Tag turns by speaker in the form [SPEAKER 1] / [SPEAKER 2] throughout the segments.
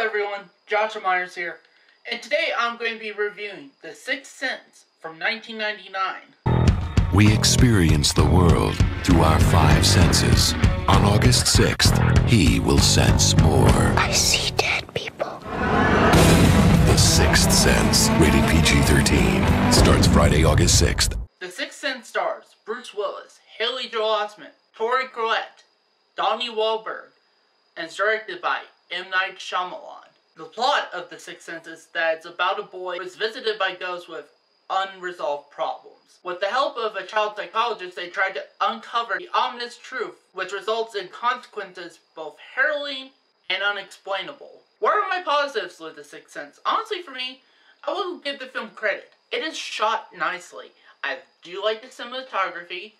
[SPEAKER 1] everyone, Joshua Myers here, and today I'm going to be reviewing The Sixth Sense from 1999.
[SPEAKER 2] We experience the world through our five senses. On August 6th, he will sense more.
[SPEAKER 3] I see dead people.
[SPEAKER 2] The Sixth Sense, rated PG 13, starts Friday, August 6th.
[SPEAKER 1] The Sixth Sense stars Bruce Willis, Haley Joel Osment, Toni Collette, Donnie Wahlberg, and is directed by M. Night Shyamalan. The plot of The Sixth Sense is that it's about a boy who is visited by ghosts with unresolved problems. With the help of a child psychologist, they try to uncover the ominous truth, which results in consequences both harrowing and unexplainable. What are my positives with The Sixth Sense? Honestly, for me, I will give the film credit. It is shot nicely. I do like the cinematography.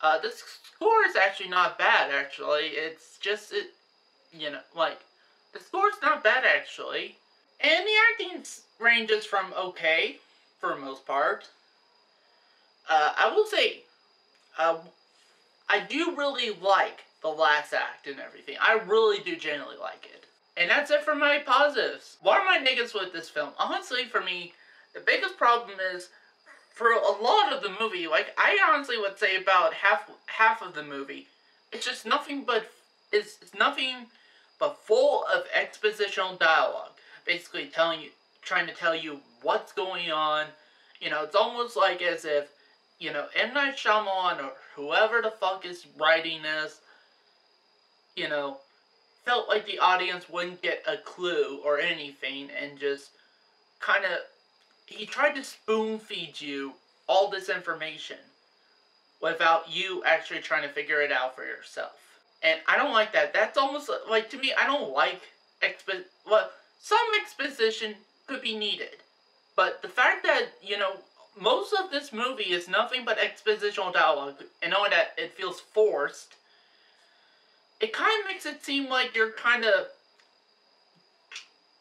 [SPEAKER 1] Uh, the score is actually not bad, actually. It's just, it, you know, like, the score's not bad, actually. And the acting ranges from okay, for most part. Uh, I will say, uh, I do really like the last act and everything. I really do genuinely like it. And that's it for my positives. What are my negatives with this film? Honestly, for me, the biggest problem is for a lot of the movie, like I honestly would say about half half of the movie, it's just nothing but it's, it's nothing but full of expositional dialogue, basically telling you, trying to tell you what's going on. You know, it's almost like as if you know M Night Shyamalan or whoever the fuck is writing this, you know, felt like the audience wouldn't get a clue or anything, and just kind of he tried to spoon feed you all this information without you actually trying to figure it out for yourself. And I don't like that. That's almost uh, like to me. I don't like expo. Well, some exposition could be needed, but the fact that you know most of this movie is nothing but expositional dialogue, and knowing that it feels forced, it kind of makes it seem like you're kind of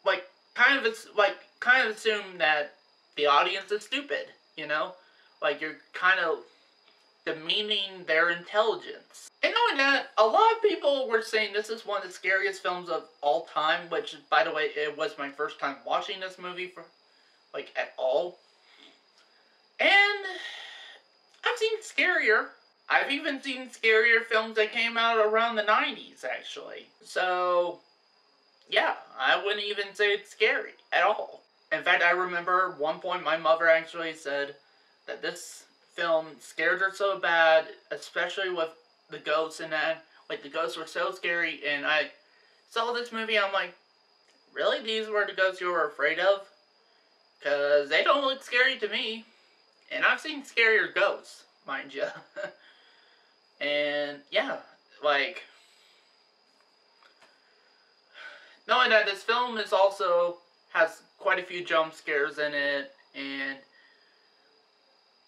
[SPEAKER 1] like kind of like kind of assume that the audience is stupid. You know, like you're kind of demeaning their intelligence. And knowing that, a lot of people were saying this is one of the scariest films of all time, which, by the way, it was my first time watching this movie for, like, at all. And I've seen scarier. I've even seen scarier films that came out around the 90s, actually. So, yeah, I wouldn't even say it's scary at all. In fact, I remember one point my mother actually said that this film scared her so bad, especially with the ghosts and that. Like, the ghosts were so scary, and I saw this movie, I'm like, really? These were the ghosts you were afraid of? Because they don't look scary to me. And I've seen scarier ghosts, mind you. and, yeah, like... Knowing that this film is also has quite a few jump scares in it, and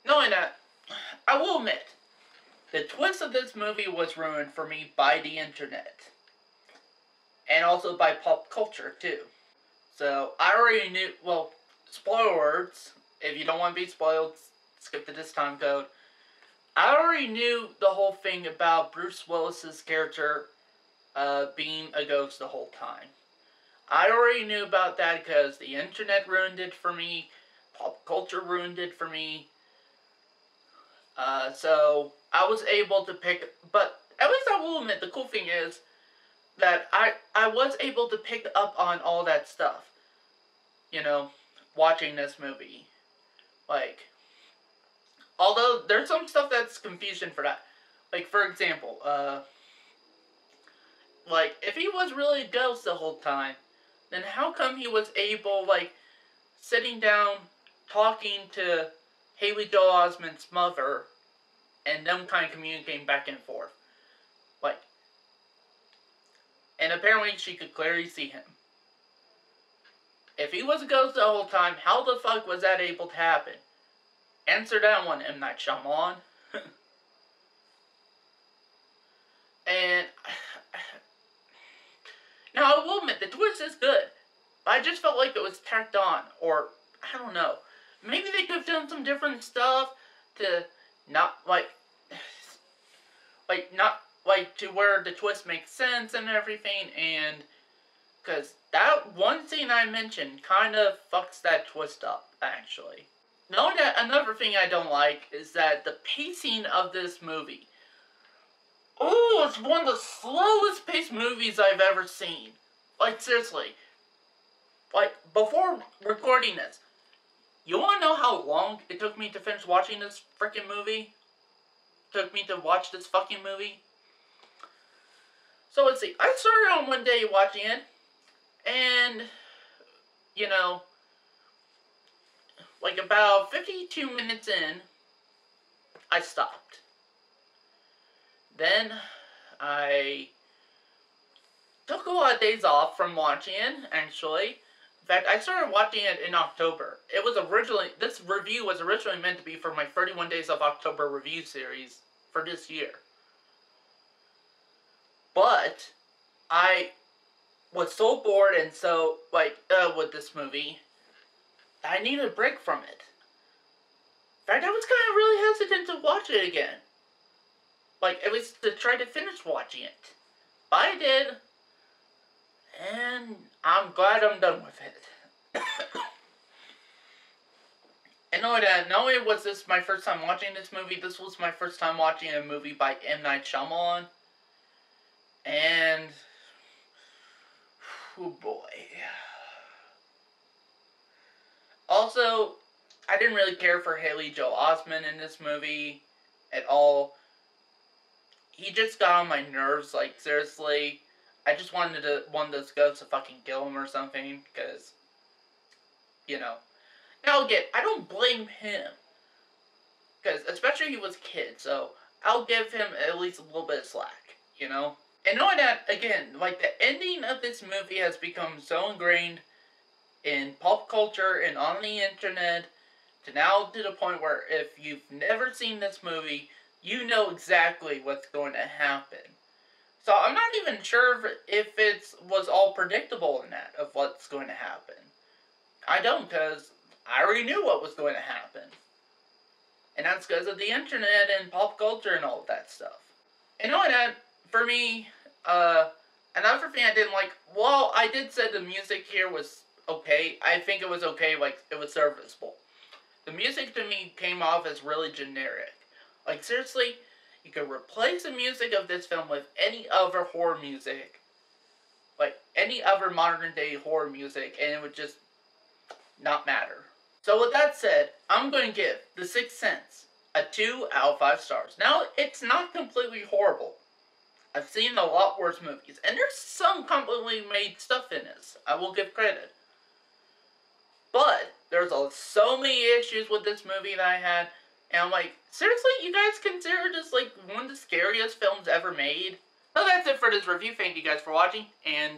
[SPEAKER 1] knowing that, I will admit, the twist of this movie was ruined for me by the internet. And also by pop culture, too. So, I already knew, well, spoiler words, if you don't want to be spoiled, skip to this time code. I already knew the whole thing about Bruce Willis's character uh, being a ghost the whole time. I already knew about that because the internet ruined it for me, pop culture ruined it for me, uh, so I was able to pick, but at least I will admit the cool thing is that I I was able to pick up on all that stuff. You know, watching this movie, like. Although there's some stuff that's confusion for that, like for example, uh, like if he was really a ghost the whole time, then how come he was able like sitting down talking to Haley Joel Osment's mother and them kind of communicating back and forth. Like, and apparently she could clearly see him. If he was a ghost the whole time, how the fuck was that able to happen? Answer that one, M. Night Shyamalan. and now I will admit the twist is good, but I just felt like it was tacked on, or I don't know. Maybe they could have done some different stuff to not like like not like to where the twist makes sense and everything and Because that one scene I mentioned kind of fucks that twist up, actually. No, that another thing I don't like is that the pacing of this movie. Oh, it's one of the slowest paced movies I've ever seen. Like, seriously. Like, before recording this, you want to know how long it took me to finish watching this freaking movie? Took me to watch this fucking movie? So let's see. I started on one day watching it, and, you know, like about 52 minutes in, I stopped. Then I took a lot of days off from watching it, actually. In fact, I started watching it in October. It was originally, this review was originally meant to be for my 31 Days of October review series for this year. But, I was so bored and so, like, uh, with this movie, I needed a break from it. In fact, I was kind of really hesitant to watch it again. Like, at least to try to finish watching it. But I did. I'm glad I'm done with it. and know that uh, not only was this my first time watching this movie, this was my first time watching a movie by M. Night Shyamalan. And... Oh boy. Also, I didn't really care for Haley Joel Osment in this movie at all. He just got on my nerves, like seriously. I just wanted to want those ghosts to fucking kill him or something, because, you know. Now again, I don't blame him. Because, especially he was a kid, so I'll give him at least a little bit of slack, you know? And knowing that, again, like, the ending of this movie has become so ingrained in pop culture and on the internet to now to the point where if you've never seen this movie, you know exactly what's going to happen. So I'm not even sure if it was all predictable in that of what's going to happen. I don't because I already knew what was going to happen. And that's because of the internet and pop culture and all of that stuff. And knowing that, for me, uh, another thing I didn't like, well, I did say the music here was okay. I think it was okay, like, it was serviceable. The music to me came off as really generic. Like, seriously, you could replace the music of this film with any other horror music. Like, any other modern day horror music, and it would just not matter. So with that said, I'm going to give The Sixth Sense a 2 out of 5 stars. Now, it's not completely horrible. I've seen a lot worse movies, and there's some completely made stuff in this. I will give credit. But there's so many issues with this movie that I had, and I'm like, seriously, you guys consider this like one of the scariest films ever made? So that's it for this review. Thank you guys for watching, and